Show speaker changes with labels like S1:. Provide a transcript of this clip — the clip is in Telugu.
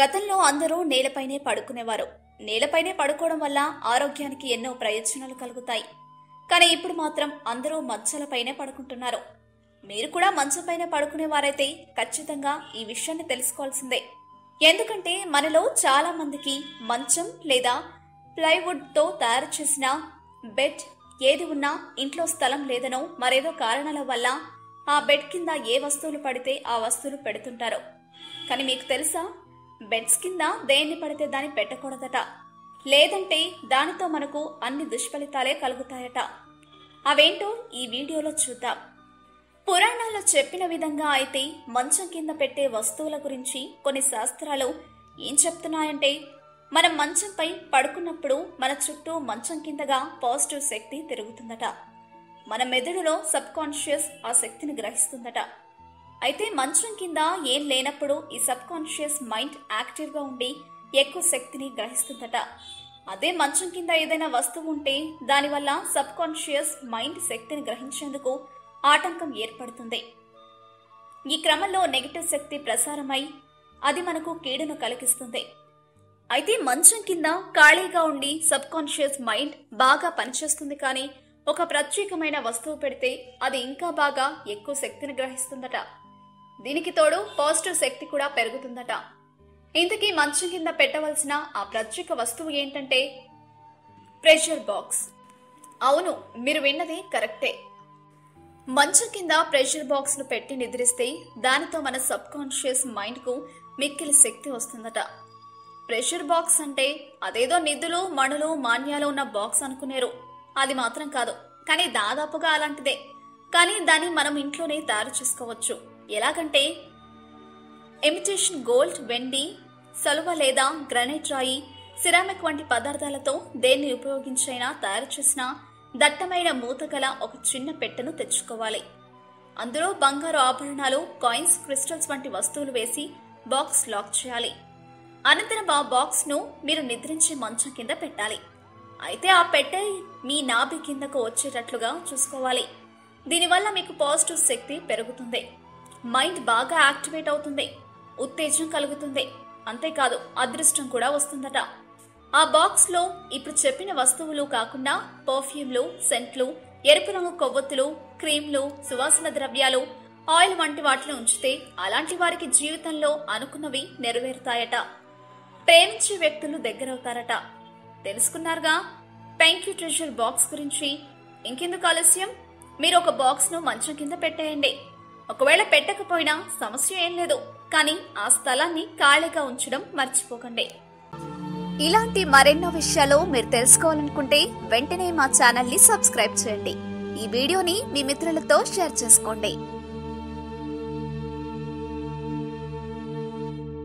S1: గతంలో అందరూ నేలపైనే పడుకునేవారు. నేలపైనే పడుకోవడం వల్ల ఆరోగ్యానికి ఎన్నో ప్రయోజనాలు కలుగుతాయి. కానీ ఇప్పుడు మాత్రం అందరూ మంచాలపైనే పడుకుంటున్నారు. మీరు కూడా మంచంపైన పడుకునేవారైతే ఖచ్చితంగా ఈ విషయాన్ని తెలుసుకోవాల్సిందే. ఎందుకంటే మనలో చాలా మందికి మంచం లేదా ప్లైవుడ్తో తయారు చేసిన బెడ్ ఏది ఉన్నా ఇంట్లో స్థలం లేదనో మరేదో కారణాల వల్ల ఆ బెడ్ కింద ఏ వస్తువులు పడితే ఆ వస్తువులు పెడుతుంటారు. కానీ మీకు తెలుసా? బెడ్స్ కింద దేన్ని పడితే దాన్ని పెట్టకూడదట. లేదంటే దానితో మనకు అన్ని దుష్ఫలితాలే కలుగుతాయట. అవేంటో ఈ వీడియోలో చూద్దాం. పురాణాల్లో చెప్పిన విధంగా అయితే మంచం కింద పెట్టే వస్తువుల గురించి కొన్ని శాస్త్రాలు ఏం చెప్తున్నాయంటే మనం మంచంపై పడుకున్నప్పుడు మన చుట్టూ మంచం కిందగా పాజిటివ్ శక్తి తిరుగుతుందట. మన మెదడులో సబ్ కాన్షియస్ ఆ శక్తిని గ్రహిస్తుందట. అయితే మంచం కింద ఏం లేనప్పుడు ఈ సబ్ కాన్షియస్ మైండ్ యాక్టివ్గా ఉండి ఎక్కువ శక్తిని గ్రహిస్తుందట. అదే మంచం కింద ఏదైనా వస్తువు ఉంటే దానివల్ల సబ్ కాన్షియస్ మైండ్ శక్తిని గ్రహించేందుకు ఆటంకం ఏర్పడుతుంది. ఈ క్రమంలో నెగిటివ్ శక్తి ప్రసారమై అది మనకు కీడును కలిగిస్తుంది. అయితే మంచం కింద ఖాళీగా ఉండి సబ్ కాన్షియస్ మైండ్ బాగా పనిచేస్తుంది కానీ ఒక ప్రత్యేకమైన వస్తువు పెడితే అది ఇంకా బాగా ఎక్కువ శక్తిని గ్రహిస్తుందట. దీనికి తోడు పాజిటివ్ శక్తి కూడా పెరుగుతుందట. ఇంతకీ మంచం కింద పెట్టవలసిన ఆ ప్రత్యేక వస్తువు ఏంటంటే ప్రెషర్ బాక్స్. అవును మీరు విన్నది కరెక్టే. మంచం కింద ప్రెషర్ బాక్స్ను పెట్టి నిద్రిస్తే దానితో మన సబ్ కాన్షియస్ మైండ్కు మిక్కిలి శక్తి వస్తుందట. ప్రెషర్ బాక్స్ అంటే అదేదో నిధులు మణులు మాన్యాలు ఉన్న బాక్స్ అనుకునేరు. అది మాత్రం కాదు కానీ దాదాపుగా అలాంటిదే. కానీ దాన్ని మనం ఇంట్లోనే తయారు చేసుకోవచ్చు. ఎలాగంటే ఎమిటేషన్ గోల్డ్ వెండి సలువ లేదా గ్రనైట్ రాయి సిరామిక్ వంటి పదార్థాలతో దేన్ని ఉపయోగించైనా తయారు చేసిన దట్టమైన మూత గల ఒక చిన్న పెట్టెను తెచ్చుకోవాలి. అందులో బంగారు ఆభరణాలు కాయిన్స్ క్రిస్టల్స్ వంటి వస్తువులు వేసి బాక్స్ లాక్ చేయాలి. అనంతరం ఆ బాక్స్ను మీరు నిద్రించే మంచం కింద పెట్టాలి. అయితే ఆ పెట్టె మీ నాభి కిందకు వచ్చేటట్లుగా చూసుకోవాలి. దీనివల్ల మీకు పాజిటివ్ శక్తి పెరుగుతుంది. మైండ్ బాగా యాక్టివేట్ అవుతుంది. ఉత్తేజం కలుగుతుంది. అంతేకాదు అదృష్టం కూడా వస్తుందట. ఆ బాక్స్లో ఇప్పుడు చెప్పిన వస్తువులు కాకుండా పర్ఫ్యూమ్లు సెంట్లు ఎరుపు రంగు కొవ్వొత్తులు క్రీమ్లు సువాసన ద్రవ్యాలు ఆయిల్ వంటి వాటిని ఉంచితే అలాంటి వారికి జీవితంలో అనుకున్నవి నెరవేరుతాయట. ప్రేమించే వ్యక్తులు దగ్గరవుతారట. తెలుసుకున్నారుగా? థ్యాంక్ యూ ట్రెజర్ బాక్స్ గురించి. ఇంకెందుకు ఆలస్యం? మీరు ఒక బాక్స్ను మంచం కింద పెట్టేయండి. ఒకవేళ పెట్టకపోయినా సమస్య ఏం లేదు. కానీ ఆ స్థలాన్ని ఖాళీగా ఉంచడం మర్చిపోకండి. ఇలాంటి మరెన్నో విషయాలు మీరు తెలుసుకోవాలనుకుంటే వెంటనే మా ఛానల్ని సబ్స్క్రైబ్ చేయండి. ఈ వీడియోని మీ మిత్రులతో షేర్ చేసుకోండి.